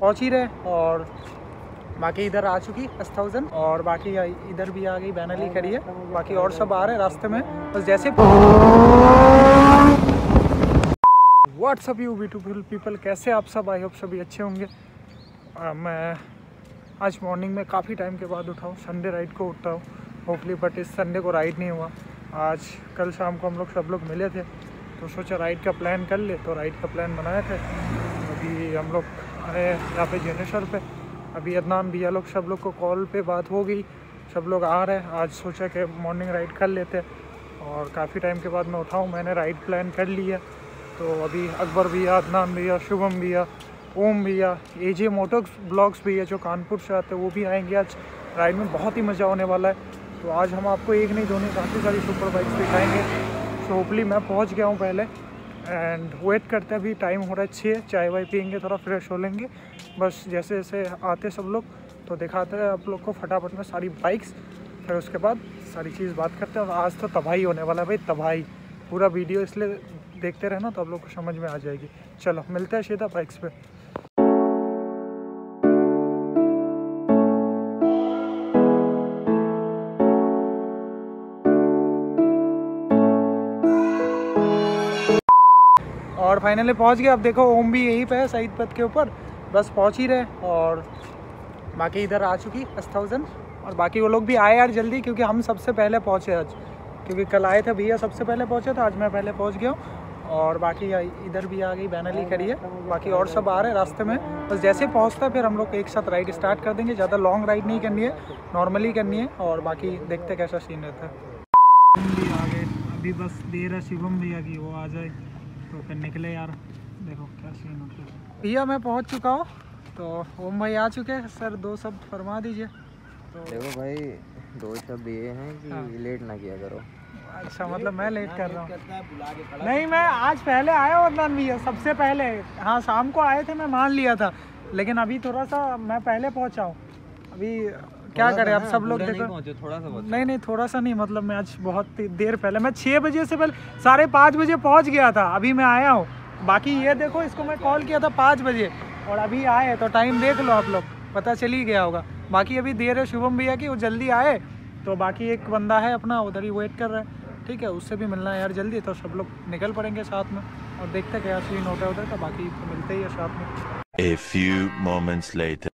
पहुँच ही रहे और बाकी इधर आ चुकी एस थाउज़ेंड और बाकी इधर भी आ गई बैनली खड़ी है। बाकी और सब आ रहे हैं रास्ते में। बस जैसे व्हाट्सअप यू ब्यूटीफुल पीपल कैसे आप सब? आई होप सभी अच्छे होंगे। आ, मैं आज मॉर्निंग में काफ़ी टाइम के बाद उठाऊँ संडे राइड को उठता हूँ। होपली बट इस संडे को राइड नहीं हुआ। आज कल शाम को हम लोग सब लोग मिले थे। तो सोचा राइड का प्लान कर ले तो राइड का प्लान बनाए थे। अभी हम लोग आए यहाँ पे जनेश्वर पे। अभी अदनान भैया लोग सब लोग को कॉल पे बात हो गई। सब लोग आ रहे हैं। आज सोचा कि मॉर्निंग राइड कर लेते और काफ़ी टाइम के बाद मैं उठाऊँ मैंने राइड प्लान कर लिया तो अभी अकबर भैया, अदनान भैया, शुभम भैया, ओम भैया ए जे मोटर्स ब्लॉग्स भैया जो कानपुर से आते हैं, वो भी आएँगे आज। राइड में बहुत ही मज़ा होने वाला है। तो आज हम आपको एक नहीं दोनों काफ़ी सारी सुपर बाइक्स दिखाएँगे। सो होपली मैं पहुँच गया हूँ पहले। एंड वेट करते अभी टाइम हो रहा है छः चाय वाय पियेंगे, थोड़ा फ्रेश हो लेंगे। बस जैसे जैसे आते सब लोग तो दिखाते हैं आप लोग को फटाफट में सारी बाइक्स फिर उसके बाद सारी चीज़ बात करते हैं। और आज तो तबाही होने वाला है भाई, तबाही। पूरा वीडियो इसलिए देखते रहना तो आप लोग को समझ में आ जाएगी। चलो, मिलते हैं सीधा बाइक्स पे। फाइनली पहुँच गए। अब देखो, ओम भी यहीं पे है, सईद पथ के ऊपर। बस पहुँच ही रहे और बाकी इधर आ चुकी एस थाउज़ेंड और बाकी वो लोग भी आए यार जल्दी, क्योंकि हम सबसे पहले पहुँचे आज। क्योंकि कल आए थे, भैया सबसे पहले पहुँचे तो आज मैं पहले पहुँच गया हूँ। और बाकी इधर भी आ गई बैनली खड़ी है। बाकी और सब आ रहे हैं रास्ते में। बस जैसे पहुँचता है, फिर हम लोग एक साथ राइड स्टार्ट कर देंगे। ज़्यादा लॉन्ग राइड नहीं करनी है नॉर्मली करनी है। और बाकी देखते कैसा सीन रहता है। अभी बस देर है, शिवम भैया की, वो आ जाए। तो फिर निकले यार। देखो क्या सीन होता है। भैया मैं पहुँच चुका हूँ। तो ओम भाई आ चुके हैं। सर दो सब फरमा दीजिए। तो देखो भाई दो शब्द ये हैं कि हाँ। लेट ना किया करो। अच्छा मतलब मैं लेट कर रहा हूँ। नहीं मैं आज पहले आया हूँ अदनान भैया सबसे पहले। हाँ शाम को आए थे मैं मान लिया था। लेकिन अभी थोड़ा सा मैं पहले पहुँचा हूँ। अभी क्या करें आप सब लोग देखो। थोड़ा सा नहीं नहीं थोड़ा सा नहीं मतलब मैं आज बहुत देर पहले मैं छः बजे से पहले साढ़े पाँच बजे पहुँच गया था अभी मैं आया हूँ। बाकी ये देखो इसको मैं कॉल किया था पाँच बजे और अभी आए तो टाइम देख लो आप लोग पता चल ही गया होगा। बाकी अभी देर है शुभम भैया की वो जल्दी आए तो बाकी एक बंदा है अपना उधर ही वेट कर रहा है। ठीक है उससे भी मिलना है यार जल्दी तो सब लोग निकल पड़ेंगे साथ में और देखते हैं क्या सीन होता है उधर का बाकी तो मिलते ही है साथ में। A few moments later.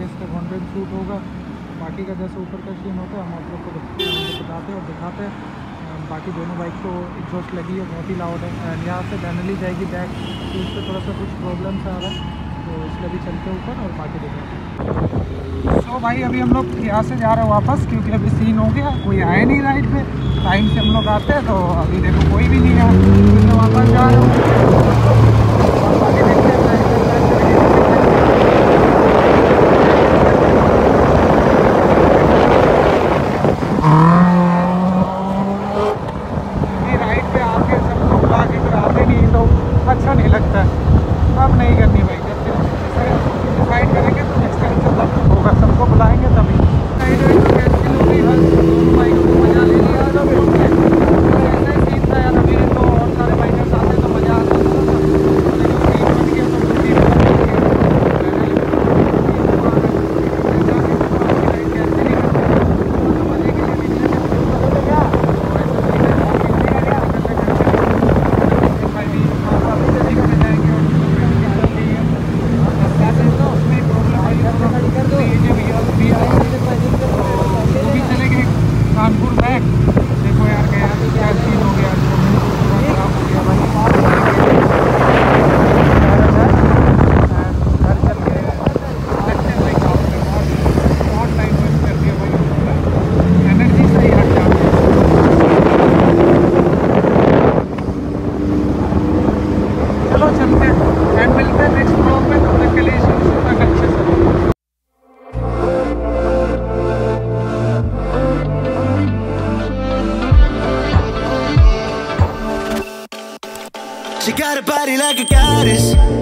आगे इसका कॉन्टेंट शूट होगा। बाकी का जैसे ऊपर का सीन होता है, हम आप लोग को बताते और दिखाते हैं। बाकी दोनों बाइक को एग्जॉस्ट लगी है, बहुत ही लाउड है। यहाँ से डैनली जाएगी बैक तो पर थोड़ा सा कुछ प्रॉब्लम्स आ रहा है। तो इसलिए भी चलते ऊपर और बाकी देखें सो भाई, अभी हम लोग यहाँ से जा रहे हैं वापस, क्योंकि अभी सीन हो गया, कोई आया नहीं राइड पर टाइम से हम लोग आते हैं तो अभी देखो कोई भी नहीं है। तो वापस जा रहे हैं। ben burada body like a goddess.